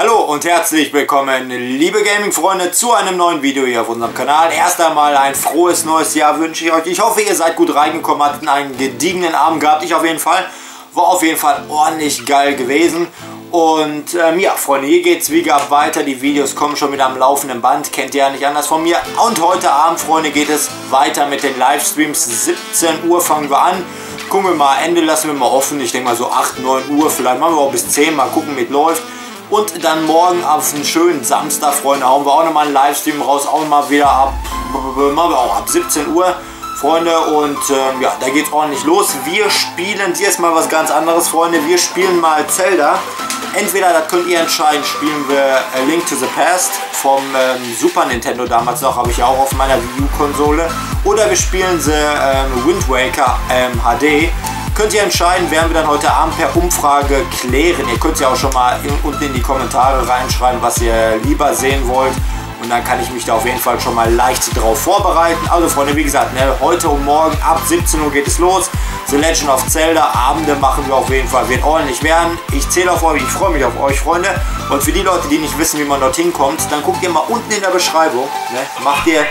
Hallo und herzlich willkommen, liebe Gaming-Freunde, zu einem neuen Video hier auf unserem Kanal. Erst einmal ein frohes neues Jahr wünsche ich euch. Ich hoffe, ihr seid gut reingekommen, habt einen gediegenen Abend gehabt. Ich auf jeden Fall. War auf jeden Fall ordentlich geil gewesen. Und ähm, ja, Freunde, hier geht es wie gehabt weiter. Die Videos kommen schon mit am laufenden Band. Kennt ihr ja nicht anders von mir. Und heute Abend, Freunde, geht es weiter mit den Livestreams. 17 Uhr fangen wir an. Gucken wir mal, Ende lassen wir mal offen. Ich denke mal so 8, 9 Uhr. Vielleicht machen wir auch bis 10. Mal gucken, wie es läuft. Und dann morgen auf einen schönen Samstag, Freunde, hauen wir auch nochmal einen Livestream raus, auch mal wieder ab, auch ab 17 Uhr, Freunde. Und ähm, ja, da geht's ordentlich los. Wir spielen jetzt mal was ganz anderes, Freunde. Wir spielen mal Zelda. Entweder, das könnt ihr entscheiden, spielen wir A Link to the Past vom ähm, Super Nintendo damals noch, habe ich ja auch auf meiner Wii U-Konsole. Oder wir spielen The ähm, Wind Waker ähm, HD Könnt ihr entscheiden, werden wir dann heute Abend per Umfrage klären. Ihr könnt ja auch schon mal in, unten in die Kommentare reinschreiben, was ihr lieber sehen wollt. Und dann kann ich mich da auf jeden Fall schon mal leicht drauf vorbereiten. Also Freunde, wie gesagt, ne, heute und morgen ab 17 Uhr geht es los. The Legend of Zelda, Abende machen wir auf jeden Fall, wird ordentlich werden. Ich zähle auf euch, ich freue mich auf euch, Freunde. Und für die Leute, die nicht wissen, wie man dorthin kommt, dann guckt ihr mal unten in der Beschreibung. Ne, macht ihr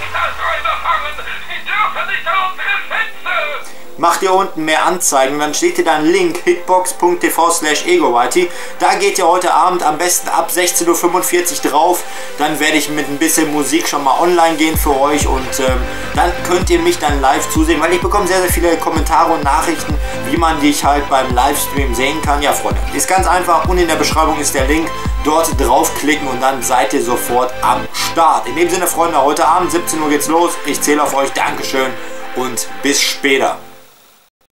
macht ihr unten mehr Anzeigen, dann steht hier dann Link hitbox.tv slash egowity. Da geht ihr heute Abend am besten ab 16.45 Uhr drauf. Dann werde ich mit ein bisschen Musik schon mal online gehen für euch und ähm, dann könnt ihr mich dann live zusehen, weil ich bekomme sehr, sehr viele Kommentare und Nachrichten, wie man dich halt beim Livestream sehen kann. Ja, Freunde, ist ganz einfach. und in der Beschreibung ist der Link. Dort draufklicken und dann seid ihr sofort am Start. In dem Sinne, Freunde, heute Abend 17 Uhr geht's los. Ich zähle auf euch. Dankeschön und bis später.